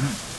Mm.